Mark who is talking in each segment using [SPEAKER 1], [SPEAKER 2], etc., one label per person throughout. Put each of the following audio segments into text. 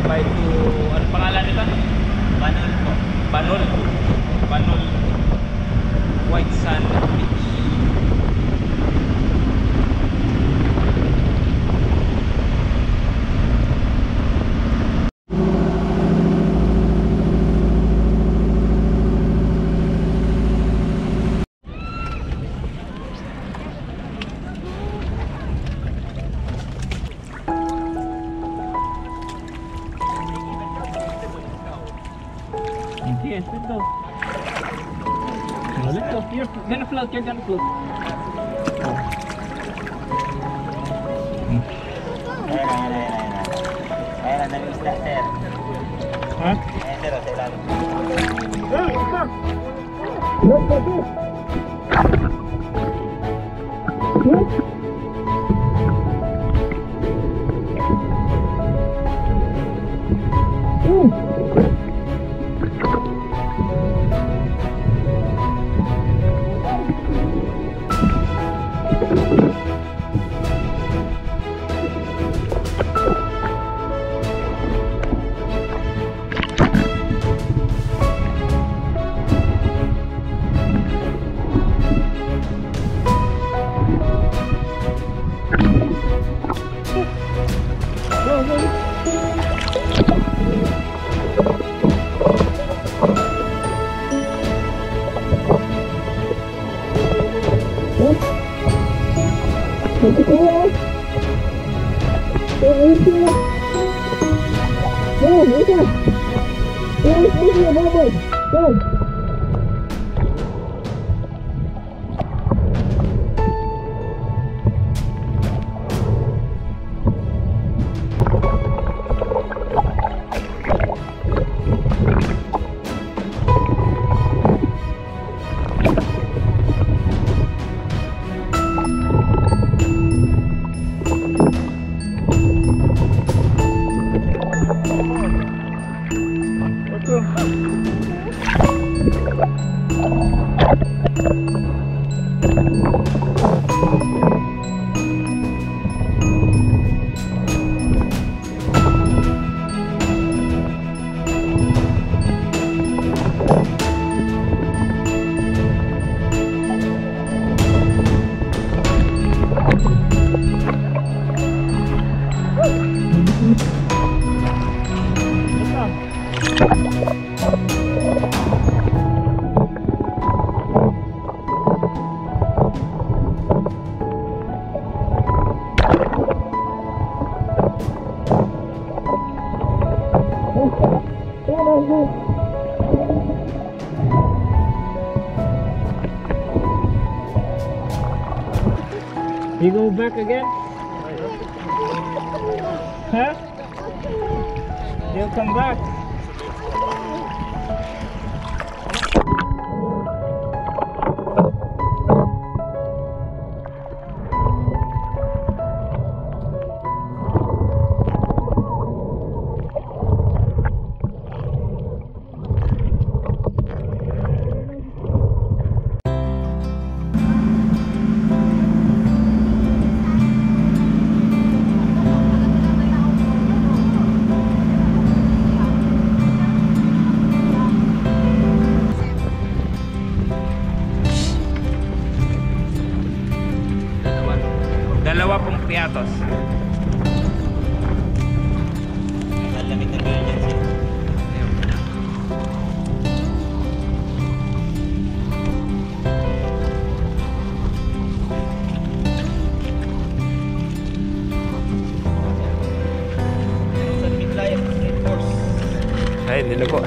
[SPEAKER 1] Bye-bye to... Ano pangalan nito?
[SPEAKER 2] Banol po.
[SPEAKER 1] Banol. Let's go. You're gonna float. You're gonna float.
[SPEAKER 2] Ayan, ayan, ayan, ayan. Go, go, go,
[SPEAKER 1] go, go. Back again? Huh? You'll come back.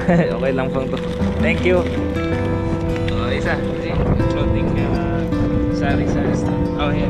[SPEAKER 1] okay lang pong to. Thank you. Oh, isa. Floating uh, sari-sari stuff. Oh, here.